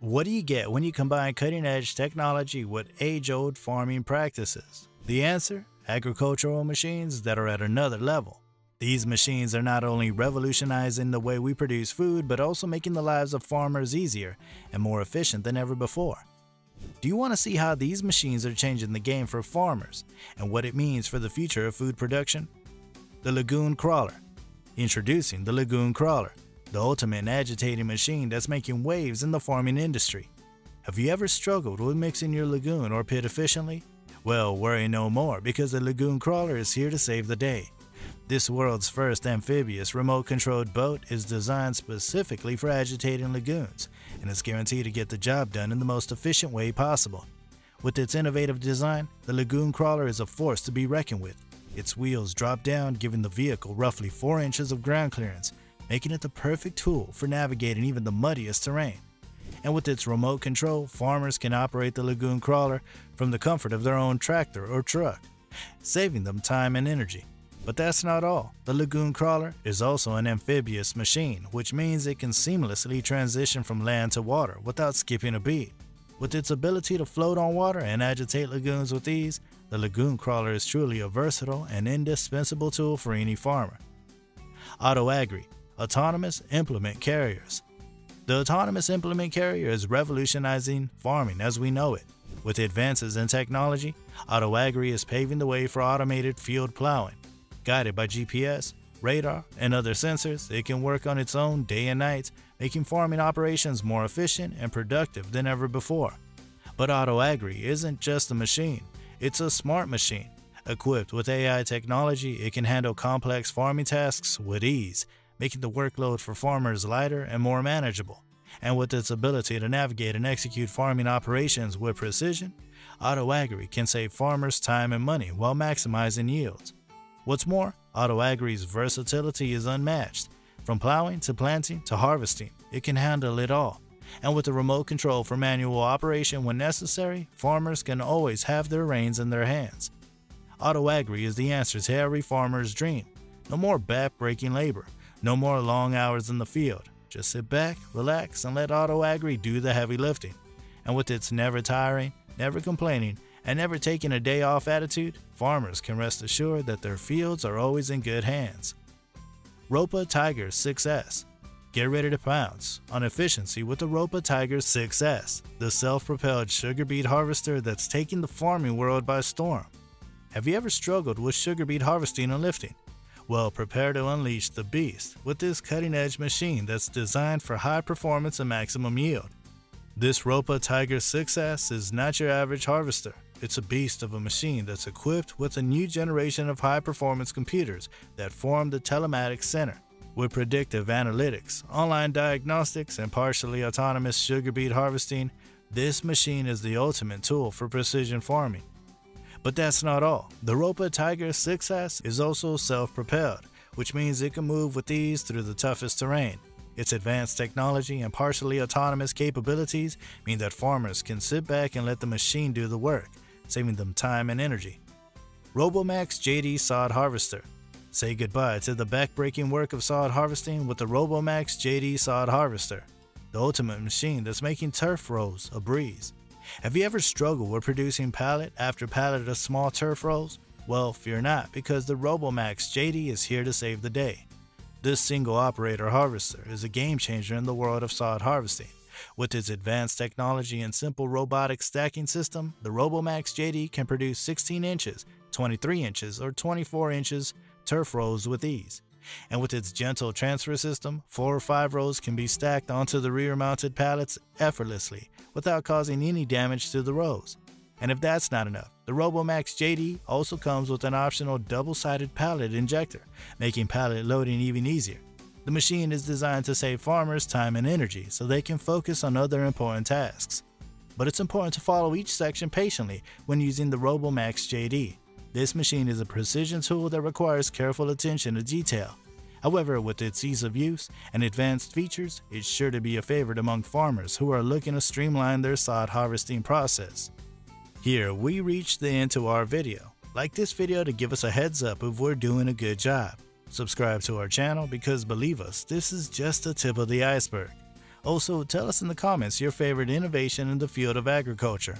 What do you get when you combine cutting edge technology with age old farming practices? The answer agricultural machines that are at another level. These machines are not only revolutionizing the way we produce food, but also making the lives of farmers easier and more efficient than ever before. Do you want to see how these machines are changing the game for farmers and what it means for the future of food production? The Lagoon Crawler. Introducing the Lagoon Crawler, the ultimate agitating machine that's making waves in the farming industry. Have you ever struggled with mixing your lagoon or pit efficiently? Well, worry no more because the Lagoon Crawler is here to save the day. This world's first amphibious remote controlled boat is designed specifically for agitating lagoons and is guaranteed to get the job done in the most efficient way possible. With its innovative design, the Lagoon Crawler is a force to be reckoned with. Its wheels drop down, giving the vehicle roughly 4 inches of ground clearance, making it the perfect tool for navigating even the muddiest terrain. And with its remote control, farmers can operate the Lagoon Crawler from the comfort of their own tractor or truck, saving them time and energy. But that's not all. The Lagoon Crawler is also an amphibious machine, which means it can seamlessly transition from land to water without skipping a beat. With its ability to float on water and agitate lagoons with ease, the Lagoon Crawler is truly a versatile and indispensable tool for any farmer. AutoAgri Autonomous Implement Carriers The autonomous implement carrier is revolutionizing farming as we know it. With advances in technology, AutoAgri is paving the way for automated field plowing Guided by GPS, radar, and other sensors, it can work on its own day and night, making farming operations more efficient and productive than ever before. But AutoAgri isn't just a machine, it's a smart machine. Equipped with AI technology, it can handle complex farming tasks with ease, making the workload for farmers lighter and more manageable. And with its ability to navigate and execute farming operations with precision, AutoAgri can save farmers time and money while maximizing yields. What's more, AutoAgri's versatility is unmatched. From plowing to planting to harvesting, it can handle it all. And with the remote control for manual operation when necessary, farmers can always have their reins in their hands. AutoAgri is the answer to every farmer's dream. No more back-breaking labor, no more long hours in the field. Just sit back, relax, and let AutoAgri do the heavy lifting. And with its never tiring, never complaining, and never taking a day off attitude, farmers can rest assured that their fields are always in good hands. Ropa Tiger 6S Get ready to pounce on efficiency with the Ropa Tiger 6S, the self-propelled sugar beet harvester that's taking the farming world by storm. Have you ever struggled with sugar beet harvesting and lifting? Well, prepare to unleash the beast with this cutting-edge machine that's designed for high performance and maximum yield. This Ropa Tiger 6S is not your average harvester. It's a beast of a machine that's equipped with a new generation of high performance computers that form the telematics center. With predictive analytics, online diagnostics, and partially autonomous sugar beet harvesting, this machine is the ultimate tool for precision farming. But that's not all. The Ropa Tiger 6S is also self propelled, which means it can move with ease through the toughest terrain. Its advanced technology and partially autonomous capabilities mean that farmers can sit back and let the machine do the work, saving them time and energy. Robomax JD Sod Harvester. Say goodbye to the backbreaking work of sod harvesting with the Robomax JD Sod Harvester, the ultimate machine that's making turf rows a breeze. Have you ever struggled with producing pallet after pallet of small turf rows? Well, fear not, because the Robomax JD is here to save the day. This single operator harvester is a game changer in the world of sod harvesting. With its advanced technology and simple robotic stacking system, the Robomax JD can produce 16 inches, 23 inches, or 24 inches turf rows with ease. And with its gentle transfer system, four or five rows can be stacked onto the rear mounted pallets effortlessly without causing any damage to the rows. And if that's not enough, the Robomax JD also comes with an optional double sided pallet injector, making pallet loading even easier. The machine is designed to save farmers time and energy so they can focus on other important tasks. But it's important to follow each section patiently when using the Robomax JD. This machine is a precision tool that requires careful attention to detail. However, with its ease of use and advanced features, it's sure to be a favorite among farmers who are looking to streamline their sod harvesting process. Here, we reach the end to our video. Like this video to give us a heads up if we're doing a good job. Subscribe to our channel because believe us, this is just the tip of the iceberg. Also, tell us in the comments your favorite innovation in the field of agriculture.